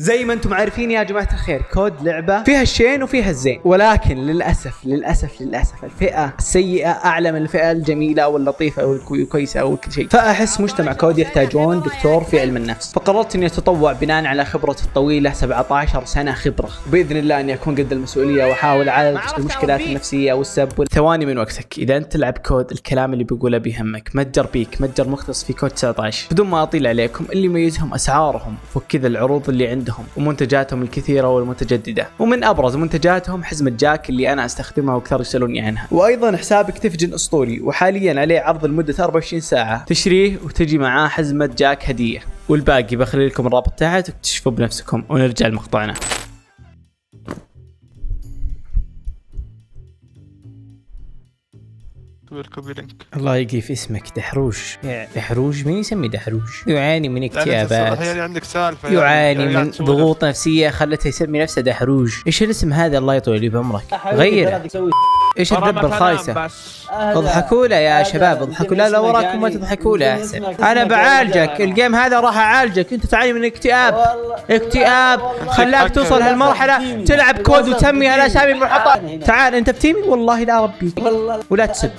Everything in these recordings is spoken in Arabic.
زي ما أنتم عارفين يا جماعة الخير كود لعبة فيها الشين وفيها الزين ولكن للأسف للأسف للأسف الفئة السيئة أعلى من الفئة الجميلة واللطيفة أو الكويسه أو كل شيء. فأحس مجتمع كود يحتاجون دكتور في علم النفس. فقررت إني أتطوع بناء على خبرتي الطويلة 17 سنة خبرة. بإذن الله إني أكون قد المسؤولية وأحاول أعالج المشكلات النفسية والسب والثواني من وقتك. إذا أنت تلعب كود الكلام اللي بقوله بيهمك. متجر بيك متجر مختص في كود 19 بدون ما أطيل عليكم اللي يميزهم أسعارهم وكذا العروض اللي عندهم ومنتجاتهم الكثيرة والمتجددة. ومن أبرز منتجاتهم حزمة جاك اللي أنا أستخدمها وأكثر يسالوني عنها وأيضا حساب Activision أسطوري وحاليا عليه عرض لمدة 24 ساعة. تشريه وتجي معاه حزمة جاك هدية. والباقي بخلي لكم الرابط تحت وتكتشفوا بنفسكم. ونرجع لمقطعنا. بال copy link. الله يقي في اسمك دحروش. دحروش؟ مين يسمي دحروش؟ يعاني من اكتئابات. يعني عندك سالفة يعاني يعني من. ضغوط نفسية خلته يسمي نفسه دحروج إيش الاسم هذا الله يطول لي بعمرك؟ غيره إيش الدبة الخايسة؟ اضحكوا له يا شباب اضحكوا لا لا وراكم ما تضحكوا له. احسن أنا بعالجك ال game هذا راح أعالجك. أنت تعاني من اكتئاب. اكتئاب. خلاك توصل هالمرحلة تلعب كود وتسمي الاسامي المنحطة. تعال أنت ب team ي والله لا ربيك ولا تسب.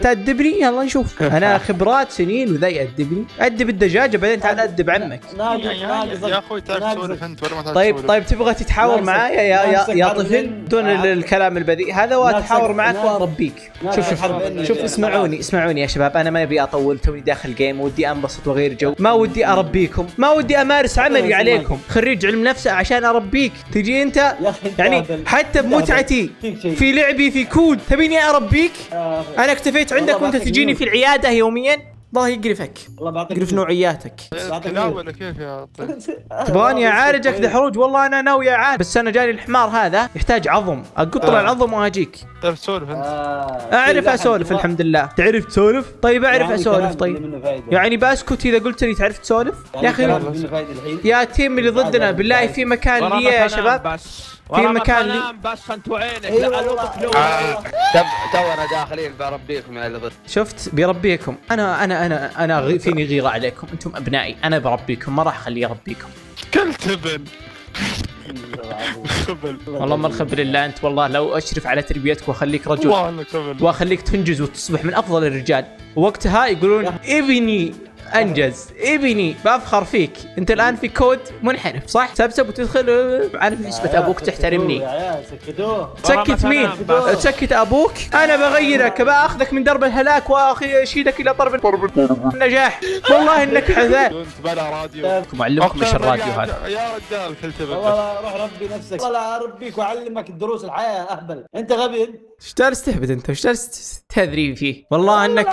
تأدبني يلا نشوف. أنا خبرات سنين وذا يأدبني أدب الدجاجة بعدين تعال أدب. عمك. يا- أخوي تعرف تسولف أنت ولا ما تعرف طيب؟ طيب تبغى تتحاور معايا يا يا. طفل؟ دون ال-. الكلام البذيء. هذا واتحاور معك وأربيك. شوف شوف حرفين. شوف اسمعوني اسمعوني يا شباب. أنا ما أبي أطول توني داخل game ودي أنبسط وأغير جو. ما ودي أربيكم ما ودي أمارس عملي عليكم. خريج علم نفس عشان أربيك. تجي أنت؟ يعني. حتى بمتعتي. في لعبي في كود. تبيني أربيك؟ آه، أنا اكتفيت عندك وأنت تجيني. في العيادة يوميا؟ الله يقرفك والله بعطيك يقرف نوعياتك. كلاب ولا كيف يا طيب تبغاني أعالجك دحروج والله أنا ناوي أعالج بس أنا جاني الحمار هذا يحتاج عظم. اقطر آه. العظم وأجيك. تعرف تسولف أنت. آه، أعرف في أسولف الحمد لله. تعرف تسولف؟ طيب أعرف يعني أسولف كلام طيب. يعني بسكت إذا قلت لي تعرف تسولف؟ يا أخي كلام يا تيم اللي ضدنا بالله في مكان لي يا شباب. في مكان لي. بس أنت وعينك إي لا لو تب تونا داخلين بربيكم يا اللي ضد. شفت؟ بيربيكم أنا أنا أنا أنا غي فيني غيره عليكم. أنتم أبنائي. أنا بربيكم. ما راح أخليه يربيكم. كلت ابن خبل والله ما الخبر إلا أنت. والله لو أشرف على تربيتك وأخليك رجل وأخليك تنجز وتصبح من أفضل الرجال. وقتها يقولون ابني أنجز. ابني بفخر فيك. أنت الآن في كود منحرف صح؟ سبسب وتدخل عارف نسبة أبوك تحترمني. سكتوه تسكت مين؟ بس. تسكت أبوك. أنا بغيرك بآخذك من درب الهلاك واشيلك إلى درب النجاح والله إنك حذاء. كنت بلا راديو. معلمكم إيش الراديو هذا. يا رجال كلت والله روح ربي نفسك. والله أربيك وأعلمك دروس الحياة يا أهبل. أنت غبي؟ انت إيش جالس تهبد انت؟ إيش جالس تهذري فيه؟ والله إنك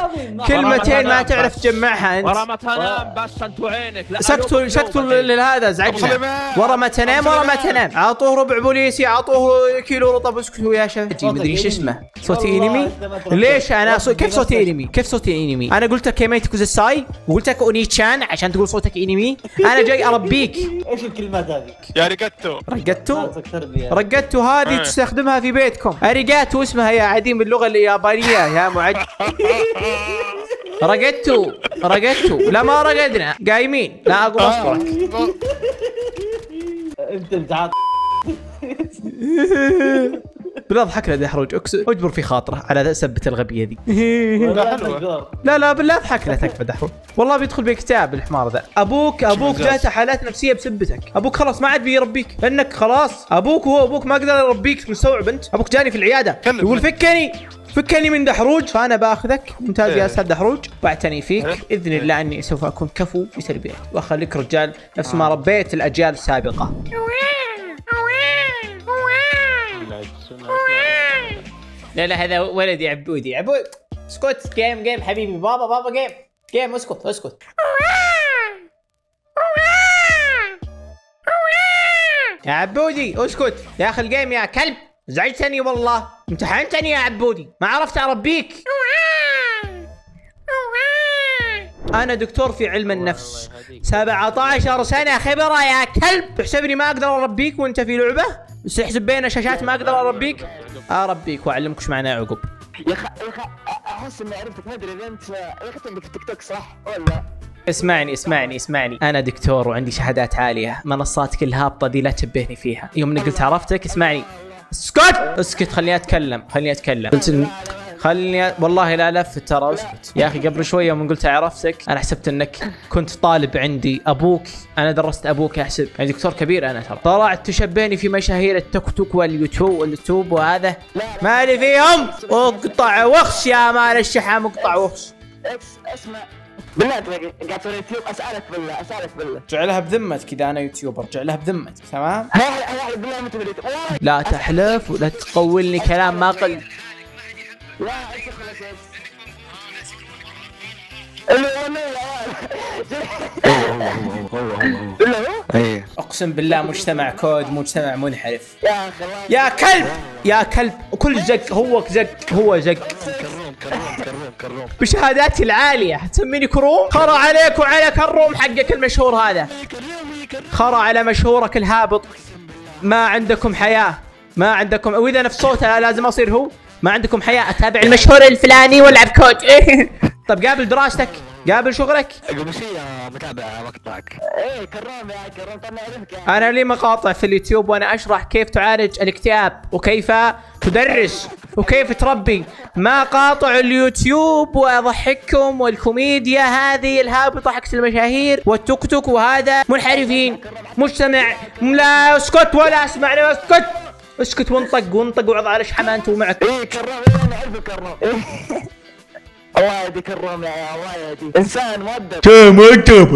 كلمتين ما تعرف. تجمعها أنت. ورا ما تنام بس أنت وعينك سكتوا سكتوا. لهذا ازعجنا سليمان. ورا ما تنام ورا ما. تنام. اعطوه ربع بوليسي اعطوه كيلو رطب اسكتوا يا شباب. مدري إيش اسمه. صوتي انمي. ليش أنا كيف صوتي. انمي كيف صوتي انمي أنا قلت لك كيميتي كوزساي وقلت لك اونيتشان عشان تقول صوتك انمي أنا جاي أربيك. إيش الكلمات هذه؟ يا ريجاتو تربيه رقدتوا هذه. تستخدمها في بيتكم. اريجاتو اسمها يا عديم باللغة اليابانية يا معج رقدتوا رقدتوا لا ما رقدنا. قايمين. لا اقوم اصبرك أنت متعاطف بالله اضحك له دحروج إكس أجبر في خاطره على سبة الغبية ذي. لا لا بالله اضحك له تكفى دحروج والله بيدخل باكتئاب الحمار ذا. أبوك أبوك. جاته حالات نفسية بسبتك. أبوك خلاص ما عاد بيربيك. لانك خلاص أبوك هو أبوك ما قدر يربيك مستوعب انت أبوك جاني في العيادة. يقول فكني فكني من دحروج فأنا بأخذك. ممتاز يا إيه. أستاذ دحروج وأعتني فيك. إيه. بإذن الله أني سوف أكون كفو في تربيتك وأخليك رجال نفس ما ربيت الأجيال السابقة. لا لا هذا ولدي عبودي عبود اسكت. game game حبيبي. بابا بابا game. game اسكت اسكت. يا عبودي اسكت. يا أخي ال game يا كلب. زعجتني والله. امتحنتني يا عبودي. ما عرفت أربيك. أنا دكتور في علم النفس. 17 سنة. خبرة يا كلب. تحسبني ما أقدر أربيك وأنت في لعبة. بس بين شاشات ما أقدر أربيك. أربيك واعلمك إيش معناه عقب. يا أخي يا أخي أحس إني عرفتك ما أدري إذا انت يا أخي عندك تيك توك صح ولا؟ اسمعني اسمعني اسمعني. أنا دكتور وعندي شهادات عالية. منصاتك الهابطه دي لا تشبهني فيها. يوم اني قلت عرفتك اسمعني. اسكت! اسكت خليني أتكلم خليني أتكلم. قلت خلني والله لا لفت ترى أسكت. يا أخي قبل شوية يوم قلت عرفتك أنا حسبت إنك كنت طالب عندي. أبوك أنا درست أبوك احسب يعني دكتور كبير أنا ترى. طلعت تشبهني في مشاهير التيك توك واليوتيوب واليوتيوب وهذا. مالي فيهم. أقطع وخش يا مال الشحام أقطع وخش. اسمع. بالله قاعد تسوي يوتيوب أسألك بالله أسألك بالله. ارجع لها بذمتك إذا أنا YouTuber ارجع لها بذمتك تمام؟ لا تحلف ولا تقولني كلام ما قل إيه. أقسم بالله مجتمع COD مجتمع منحرف. يا أخي الله يا كلب! يا كلب! كل زق هو زق هو زق كروم كروم كروم كروم بشهاداتي العالية. تسميني كروم؟ خرى عليك وعلى كروم حقك المشهور هذا. خرى على مشهورك الهابط. ما عندكم حياة. ما عندكم وإذا نفس صوته لازم أصير هو. ما عندكم حياة أتابع المشهور الفلاني وألعب COD طب قابل دراستك قابل شغلك. قبل شيء متابع مقطعك إيه كرام يا كرام نعرفك يا أنا لي مقاطع في اليوتيوب وأنا أشرح كيف تعالج الاكتئاب وكيف تدرس وكيف تربي. مقاطع اليوتيوب وأضحككم والكوميديا هذه الهابطة حقت المشاهير والتيك توك وهذا. منحرفين. مجتمع لا أسكت ولا أسمع لا أسكت. اسكت وانطق وانطق وعض على شحمه انت ومعك. إيه كرام إيه نعرفك كرام إيه. الله يهدي كرام يا الله يهدي. إنسان مؤدب مكتب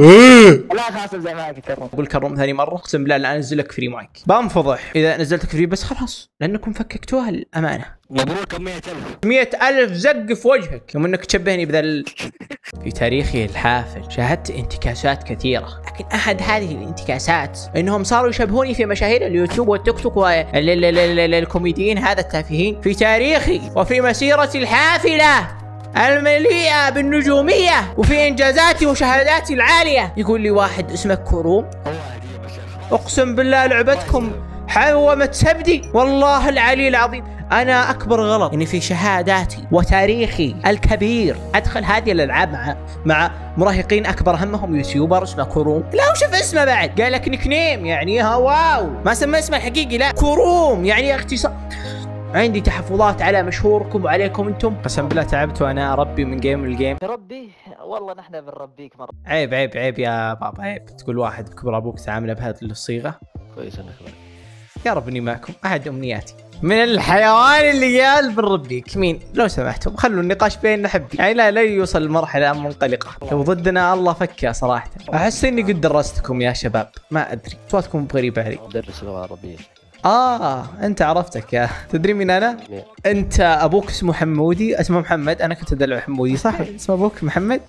لا خلاص زي معك كرام أقول كرم ثاني مرة. أقسم بالله لا انزل لك free mic بنفضح إذا نزلتك free بس خلاص لأنكم فككتوها الامانه مبروك 100000 مئة ألف زق في وجهك. يوم إنك تشبهني بذا ال... في تاريخي الحافل شاهدت انتكاسات كثيرة. لكن أحد هذه الانتكاسات أنهم صاروا يشبهوني في مشاهير اليوتيوب والتيك توك والكوميديين هذا التافهين في تاريخي وفي مسيرتي الحافلة المليئة بالنجومية وفي إنجازاتي وشهاداتي العالية. يقول لي واحد اسمه كروم أقسم بالله لعبتكم حومت سبدي والله العلي العظيم. أنا أكبر غلط إني في شهاداتي وتاريخي الكبير. أدخل هذه الألعاب مع مع مراهقين أكبر همهم YouTuber اسمه كروم. لا وشوف اسمه بعد؟ قال لك nickname يعني ها wow. ما سمى اسمه الحقيقي لا كروم. يعني اختصار. عندي تحفظات على مشهوركم وعليكم أنتم. قسم بالله تعبت وأنا اربي من game لل game ربي والله نحن بنربيك مرة. عيب عيب عيب يا بابا عيب. تقول واحد بكبر أبوك تعامله بهذه الصيغة. كويس إنك. يا رب إني معكم. أحد أمنياتي. من الحيوان اللي قال بنربيك مين؟ لو سمحتم. خلوا النقاش بيننا حبي يعني لا لا يوصل لمرحله منقلقه لو ضدنا الله فكها صراحة. أحس إني قد درستكم يا شباب. ما أدري. اصواتكم غريبه علي. مدرس لغه عربيه آه أنت عرفتك يا. تدري مين أنا؟ أنت أبوك اسمه حمودي. اسمه محمد. أنا كنت أدلع حمودي. صح؟ اسم أبوك محمد؟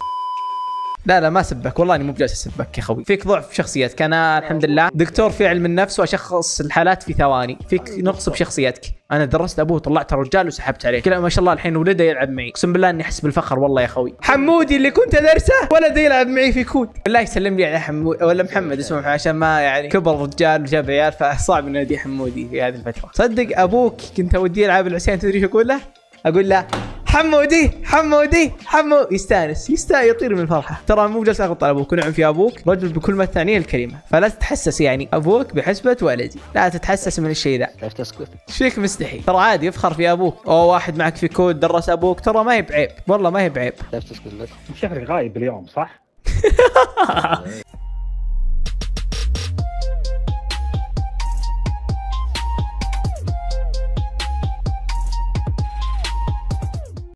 لا لا ما سبك. والله إني مو بجالس أسبك يا خوي فيك ضعف شخصيتك أنا الحمد لله دكتور في علم النفس وأشخص الحالات في ثواني. فيك نقص بشخصيتك أنا درست أبوه طلعت رجال وسحبت عليه. كلا ما شاء الله الحين ولده يلعب معي. أقسم بالله إني أحس بالفخر والله يا خوي حمودي اللي كنت أدرسه ولده يلعب معي في كود. بالله يسلم لي على حمودي ولا محمد اسمه عشان ما يعني كبر رجال وجاب عيال فصعب اني ادي حمودي في هذه الفترة. صدق أبوك كنت اوديه العاب العسيان تدري شو أقول له؟ أقول له حمودي حمودي حمو يستانس يستا يطير من الفرحة. ترى مو جالس أغلط على أبوك ونعم في أبوك رجل بكل ما تعنيه الكلمة. فلا تتحسس يعني أبوك بحسبة ولدي. لا تتحسس من الشيء ذا. كيف تسكت؟ إيش فيك مستحي ترى عادي يفخر في أبوك. أو واحد معك في COD درس أبوك ترى ما هي بعيب. والله ما هي بعيب. كيف تسكت لك؟ شهري غايب اليوم صح؟